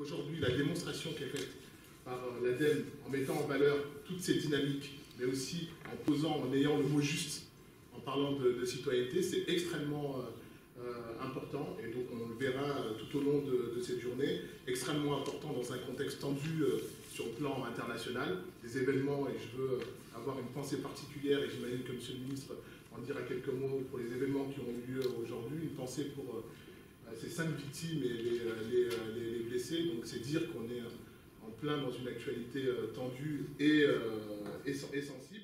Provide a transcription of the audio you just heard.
Aujourd'hui, la démonstration qui est faite par l'ADEME en mettant en valeur toutes ces dynamiques, mais aussi en posant, en ayant le mot juste, en parlant de, citoyenneté, c'est extrêmement important et donc on le verra tout au long de, cette journée, extrêmement important dans un contexte tendu sur le plan international, des événements, et je veux avoir une pensée particulière, et j'imagine que M. le ministre en dira quelques mots pour les événements qui ont eu lieu aujourd'hui, une pensée pour ces cinq victimes et les, donc c'est dire qu'on est en plein dans une actualité tendue et, et sensible.